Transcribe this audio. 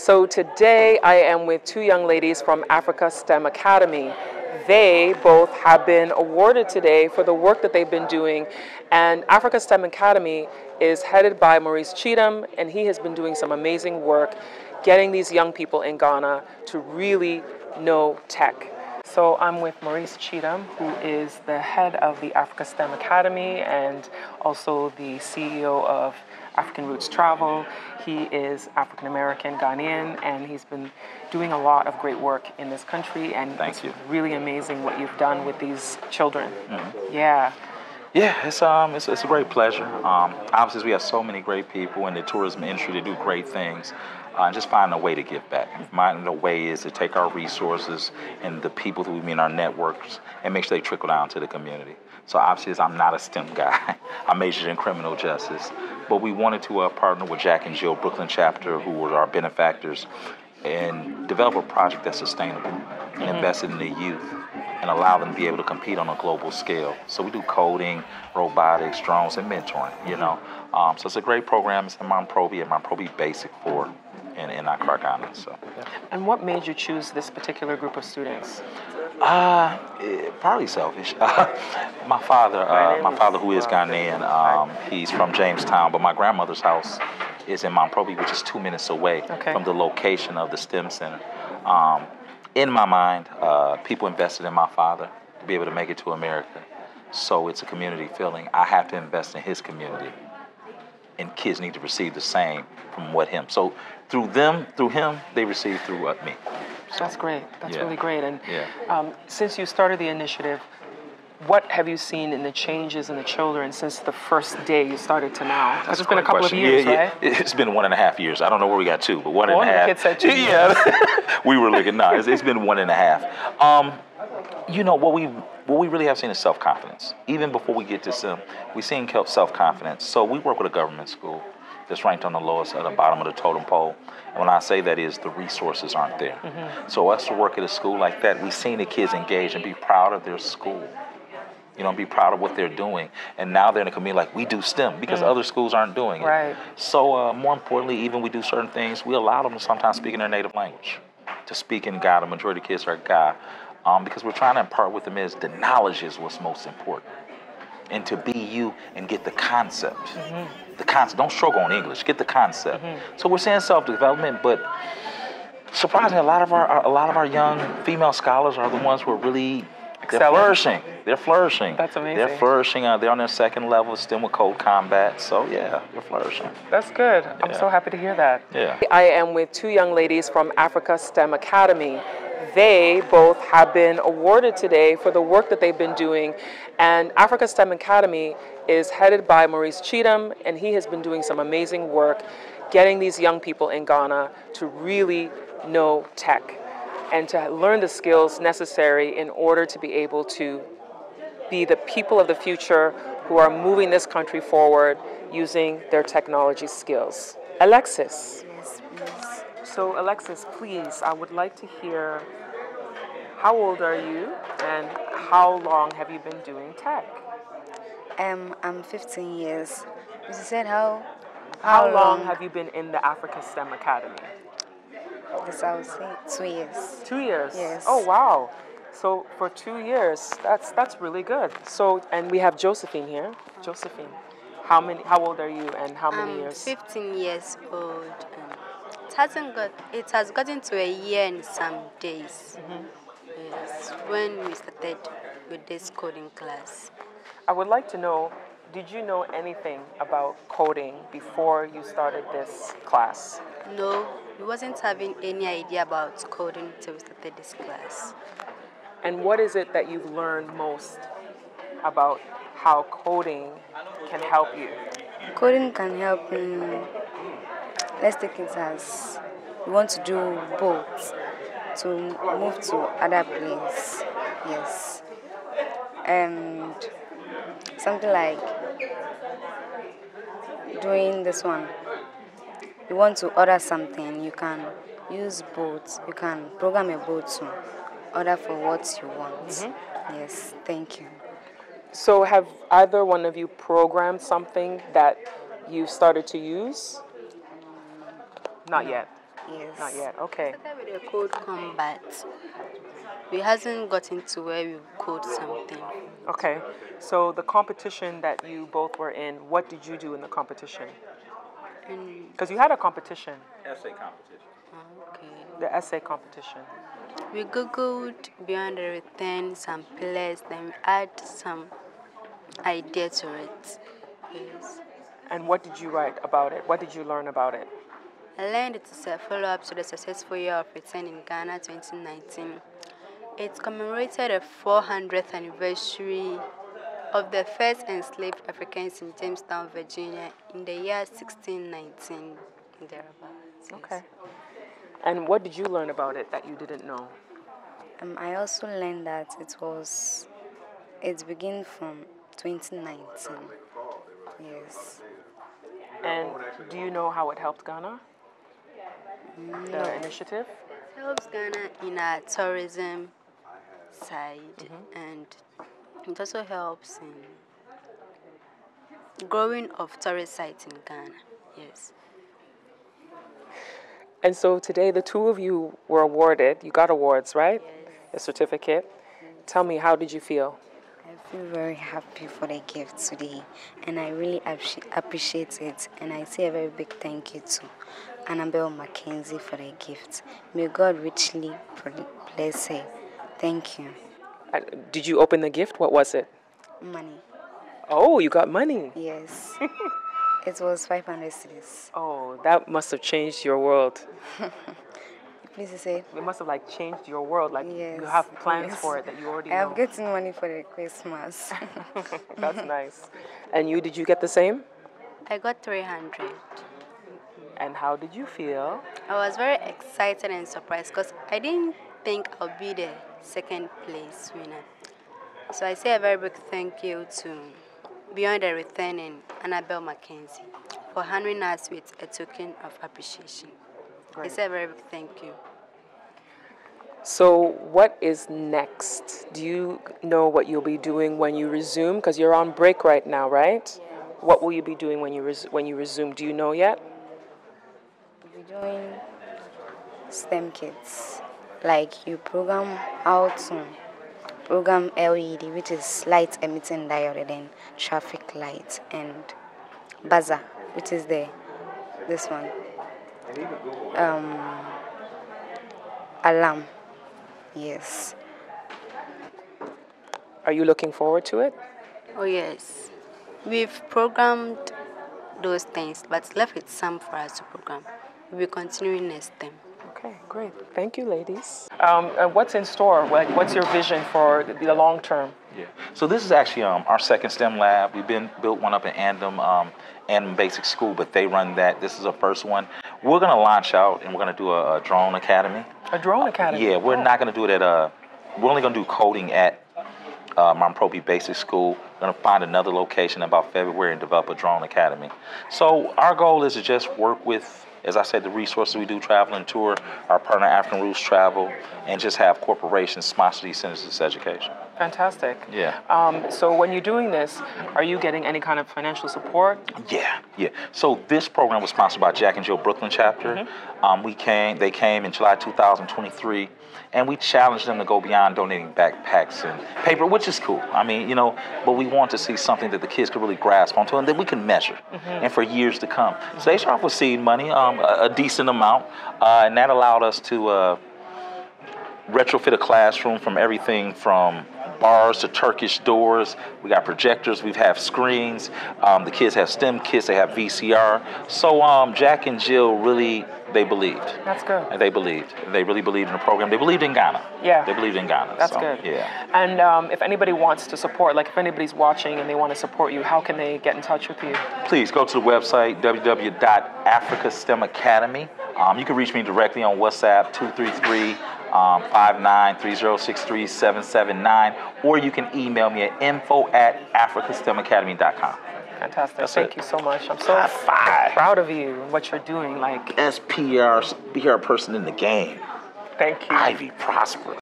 So today I am with two young ladies from Africa STEM Academy. They both have been awarded today for the work that they've been doing. And Africa STEM Academy is headed by Maurice Cheetham, and he has been doing some amazing work getting these young people in Ghana to really know tech. So I'm with Maurice Cheetham, who is the head of the Africa STEM Academy and also the CEO of African Roots Travel. He is African American Ghanaian, and he's been doing a lot of great work in this country. And Thank it's you. really amazing what you've done with these children. Mm-hmm. Yeah. Yeah, it's um, it's, it's a great pleasure. Um, obviously, we have so many great people in the tourism industry to do great things, uh, and just finding a way to give back. Finding a way is to take our resources and the people who we meet in our networks and make sure they trickle down to the community. So obviously, I'm not a STEM guy. I majored in criminal justice, but we wanted to uh, partner with Jack and Jill Brooklyn chapter, who were our benefactors, and develop a project that's sustainable and invested in the youth and allow them to be able to compete on a global scale. So we do coding, robotics, drones, and mentoring. You know, um, so it's a great program. It's in Mamprobi and Mamprobi Basic Four in in Accra, Ghana. So. And what made you choose this particular group of students? Uh, eh, probably selfish. my father, uh, my father who is Ghanaian, um, he's from Jamestown, but my grandmother's house is in Mamprobi, which is two minutes away Okay. from the location of the STEM Center. Um, in my mind, uh, people invested in my father to be able to make it to America. So it's a community feeling. I have to invest in his community and kids need to receive the same from what him. So through them, through him, they receive through what me. That's great. That's Yeah. really great. And Yeah. um, since you started the initiative, what have you seen in the changes in the children since the first day you started to now? Because it's been a couple question. of years, yeah, right? yeah. It's been one and a half years. I don't know where we got two, but one and a One half. kids said two Yeah, we were looking. No, it's, it's been one and a half. Um, you know what we what we really have seen is self confidence. Even before we get to SIM, we've seen self confidence. So we work with a government school that's ranked on the lowest at the bottom of the totem pole. And when I say that is the resources aren't there. So us to work at a school like that, we've seen the kids engage and be proud of their school you know, be proud of what they're doing. And now they're in a community like we do STEM because other schools aren't doing it. Right. So uh, more importantly, even we do certain things, we allow them to sometimes speak in their native language, to speak in Ga. The majority of kids are Ga, um, because we're trying to impart with them is the knowledge is what's most important, and to be you and get the concept. The concept. Don't struggle on English. Get the concept. So we're saying self-development, but surprisingly, a lot of our a lot of our young female scholars are the ones who are really they're flourishing. They're flourishing. That's amazing. They're flourishing. Uh, they're on their second level, STEM with CodeCombat. So yeah, they're flourishing. That's good. I'm so happy to hear that. Yeah. I am with two young ladies from Africa STEM Academy. They both have been awarded today for the work that they've been doing. And Africa STEM Academy is headed by Maurice Cheetham, and he has been doing some amazing work getting these young people in Ghana to really know tech and to learn the skills necessary in order to be able to be the people of the future who are moving this country forward using their technology skills. Alexis. So, Alexis, please, I would like to hear how old are you and how long have you been doing tech? Um, I'm 15 years. You said how? How, long have you been in the Africa STEM Academy? Yes, I would say two years. Two years. Yes. Oh wow. So for two years, that's that's really good. So and we have Josephine here. Josephine, how many? How old are you and how many I'm years? 15 years old. Hasn't got. It has gotten to a year and some days. Mm-hmm. Yes, when we started with this coding class. I would like to know. Did you know anything about coding before you started this class? No, we wasn't having any idea about coding till we started this class. And what is it that you've learned most about how coding can help you? Coding can help. Um, let's take it as we want to do both to move to other place. Yes. And something like doing this one. You want to order something, you can use boats. You can program a boat to order for what you want. Mm-hmm. Yes, thank you. So, have either one of you programmed something that you started to use? Not yet. Yes. Not yet. Okay. Started with a CodeCombat. We hasn't gotten to where we code something. Okay. So the competition that you both were in, what did you do in the competition? And Because you had a competition, Essay competition. Oh, okay. the essay competition. We googled beyond everything some pillars, then we add some idea to it. Yes. And what did you write about it? What did you learn about it? I learned it is a follow up to the successful year of return in Ghana 2019. It commemorated the 400th anniversary of the first enslaved Africans in Jamestown, Virginia in the year 1619. Thereabouts. Okay. And what did you learn about it that you didn't know? Um, I also learned that it was, it began from 2019. Yes. And do you know how it helped Ghana? The initiative? helps Ghana in our tourism side mm-hmm. and it also helps in growing of tourist sites in Ghana. Yes. And so today the two of you were awarded. You got awards, right? A certificate. Tell me, how did you feel? I feel very happy for the gift today, and I really appreciate it. And I say a very big thank you to Annabelle Mackenzie for the gift. May God richly bless her. Thank you. Uh, Did you open the gift? What was it? Money. Oh, you got money. Yes. it was 500 cedis. Oh, that must have changed your world. Please say. It must have like changed your world. Like Yes. you have plans yes. for it that you already I have know. gotten money for the Christmas. That's nice. And you, did you get the same? I got 300. And how did you feel? I was very excited and surprised because I didn't think I'll be the second place winner. So I say a very big thank you to Beyond Everything and Annabelle Mackenzie for honoring us with a token of appreciation. I say a very big thank you. So, what is next? Do you know what you'll be doing when you resume? Because you're on break right now, right? What will you be doing when you res- when you resume? Do you know yet? We're doing STEM kits. Like you program how to program LED, which is light emitting diode, and then traffic light, and buzzer, which is the this one. Um, alarm. Yes. Are you looking forward to it? Oh, yes. We've programmed those things, but left with some for us to program. We'll be continuing next time. Okay, great. Thank you, ladies. Um, and what's in store? Like, what's your vision for the, the long term? Yeah. So this is actually um, our second STEM lab. We've been built one up in Andom, um, Andom Basic School, but they run that. This is our first one. We're gonna launch out and we're gonna do a, a drone academy. A drone academy. Yeah, we're Oh. not gonna do it at uh We're only gonna do coding at uh, Mamprobi Basic School. We're gonna find another location about February and develop a drone academy. So our goal is to just work with, as I said, the resources we do, travel and tour, our partner African Roots Travel, and just have corporations sponsor these centers of education. Fantastic. Yeah. Um, so, when you're doing this, are you getting any kind of financial support? Yeah, yeah. So this program was sponsored by Jack and Jill Brooklyn chapter. Um, we came, they came in July 2023, and we challenged them to go beyond donating backpacks and paper, which is cool. I mean, you know, but we want to see something that the kids could really grasp onto and that we can measure, and for years to come. So they started with seed money, um, a, a decent amount, uh, and that allowed us to. Uh, retrofit a classroom from everything from bars to Turkish doors. We got projectors. We have screens. Um, the kids have STEM kits. They have VCR. So um, Jack and Jill really they believed. That's good. And they believed. They really believed in the program. They believed in Ghana. Yeah. They believed in Ghana. That's So, good. Yeah. And um, if anybody wants to support, like if anybody's watching and they want to support you, how can they get in touch with you? Please go to the website www.africastem academy. Um, you can reach me directly on WhatsApp 233 um, 5930637779, or you can email me at info at africastemacademy.com. Fantastic. That's Thank it. you so much. I'm so proud of you and what you're doing. Like, SPR, PR person in the game. thank you. Ivy Prosper.